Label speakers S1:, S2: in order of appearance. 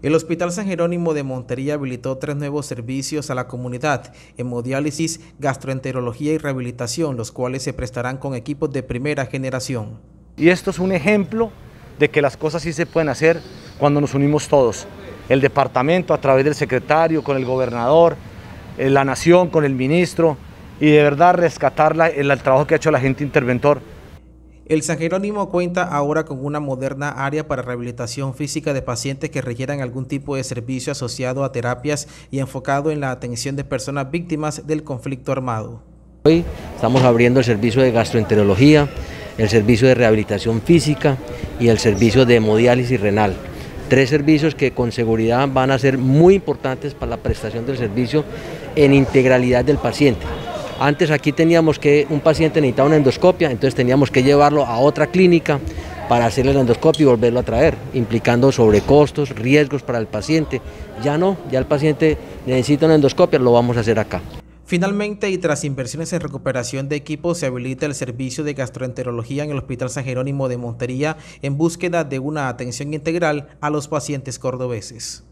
S1: El Hospital San Jerónimo de Montería habilitó tres nuevos servicios a la comunidad, hemodiálisis, gastroenterología y rehabilitación, los cuales se prestarán con equipos de primera generación.
S2: Y esto es un ejemplo de que las cosas sí se pueden hacer cuando nos unimos todos. El departamento a través del secretario, con el gobernador, eh, la nación, con el ministro, y de verdad rescatar el, el trabajo que ha hecho la gente interventor
S1: el San Jerónimo cuenta ahora con una moderna área para rehabilitación física de pacientes que requieran algún tipo de servicio asociado a terapias y enfocado en la atención de personas víctimas del conflicto armado.
S3: Hoy estamos abriendo el servicio de gastroenterología, el servicio de rehabilitación física y el servicio de hemodiálisis renal. Tres servicios que con seguridad van a ser muy importantes para la prestación del servicio en integralidad del paciente. Antes aquí teníamos que un paciente necesitaba una endoscopia, entonces teníamos que llevarlo a otra clínica para hacerle la endoscopia y volverlo a traer, implicando sobrecostos, riesgos para el paciente. Ya no, ya el paciente necesita una endoscopia, lo vamos a hacer acá.
S1: Finalmente, y tras inversiones en recuperación de equipos, se habilita el servicio de gastroenterología en el Hospital San Jerónimo de Montería en búsqueda de una atención integral a los pacientes cordobeses.